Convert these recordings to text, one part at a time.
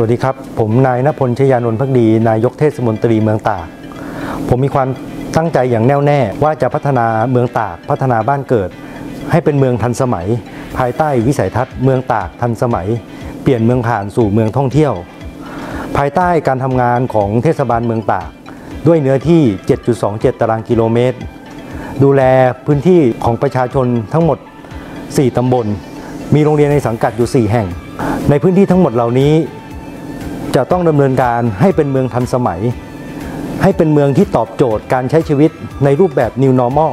วัสดีครับ ผมนายณพลชยานนท์พักดี นายกเทศมนตรีเมืองตาก ผมมีความตั้งใจอย่างแน่วแน่ว่าจะพัฒนาเมืองตากพัฒนาบ้านเกิด ให้เป็นเมืองทันสมัย ภายใต้วิสัยทัศน์เมืองตากทันสมัย เปลี่ยนเมืองผ่านสู่เมืองท่องเที่ยว ภายใต้การทำงานของเทศบาลเมืองตาก ด้วยเนื้อที่ 7.27 ตารางกิโลเมตร ดูแลพื้นที่ของประชาชนทั้งหมด 4 ตำบล มีโรงเรียนในสังกัดอยู่ 4 แห่ง ในพื้นที่ทั้งหมดเหล่านี้ จะต้องดำเนินการให้เป็นเมืองทันสมัย ให้เป็นเมืองที่ตอบโจทย์การใช้ชีวิตในรูปแบบ New Normal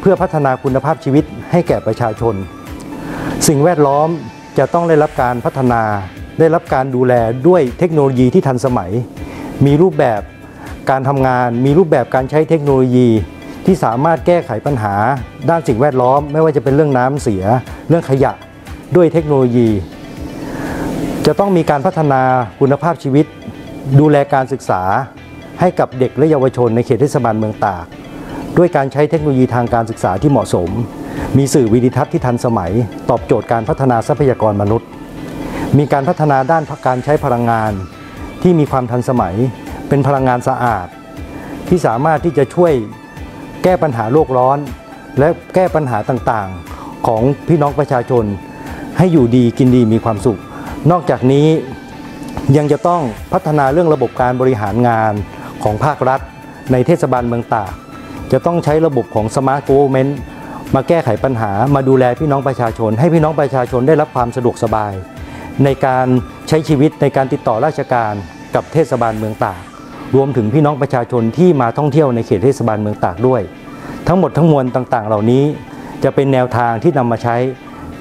เพื่อพัฒนาคุณภาพชีวิตให้แก่ประชาชน สิ่งแวดล้อมจะต้องได้รับการพัฒนา ได้รับการดูแลด้วยเทคโนโลยีที่ทันสมัย มีรูปแบบการทำงาน มีรูปแบบการใช้เทคโนโลยีที่สามารถแก้ไขปัญหา ด้านสิ่งแวดล้อม ไม่ว่าจะเป็นเรื่องน้ำเสีย เรื่องขยะ ด้วยเทคโนโลยี จะต้องมีการพัฒนาคุณภาพชีวิต ดูแลการศึกษา ให้กับเด็กและเยาวชนในเขตเทศบาลเมืองตาก ด้วยการใช้เทคโนโลยีทางการศึกษาที่เหมาะสม มีสื่อวิดิทัศน์ที่ทันสมัย ตอบโจทย์การพัฒนาทรัพยากรมนุษย์ มีการพัฒนาด้านการใช้พลังงาน ที่มีความทันสมัย เป็นพลังงานสะอาด ที่สามารถที่จะช่วยแก้ปัญหาโลกร้อน และแก้ปัญหาต่างๆ ของพี่น้องประชาชน ให้อยู่ดีกินดีมีความสุข นอกจากนี้ยังจะต้องพัฒนาเรื่องระบบการบริหารงานของภาครัฐ ในเทศบาลเมืองตาก จะต้องใช้ระบบของ Smart Government มาแก้ไขปัญหามาดูแลพี่น้องประชาชน ให้พี่น้องประชาชนได้รับความสะดวกสบาย ในการใช้ชีวิตในการติดต่อราชการกับเทศบาลเมืองตาก รวมถึงพี่น้องประชาชนที่มาท่องเที่ยวในเขตเทศบาลเมืองตากด้วย ทั้งหมดทั้งมวลต่างๆ เหล่านี้จะเป็นแนวทางที่นำมาใช้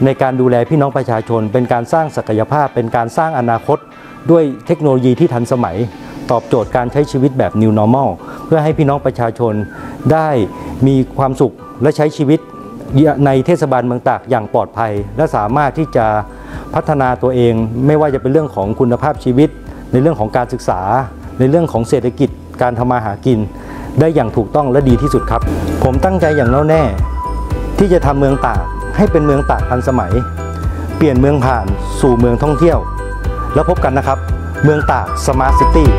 ในการดูแลพี่น้องประชาชน เป็นการสร้างศักยภาพ เป็นการสร้างอนาคต ด้วยเทคโนโลยีที่ทันสมัย ตอบโจทย์การใช้ชีวิตแบบ New Normal เพื่อให้พี่น้องประชาชนได้มีความสุขและใช้ชีวิตในเทศบาลเมืองตากอย่างปลอดภัย และสามารถที่จะพัฒนาตัวเอง ไม่ว่าจะเป็นเรื่องของคุณภาพชีวิต ในเรื่องของการศึกษา ในเรื่องของเศรษฐกิจการทำมาหากิน ได้อย่างถูกต้องและดีที่สุดครับ ผมตั้งใจอย่างแน่วแน่ ที่จะทำเมืองตาก ให้เป็นเมืองตากทันสมัย เปลี่ยนเมืองผ่านสู่เมืองท่องเที่ยว แล้วพบกันนะครับ เมืองตากสมาร์ทซิตี้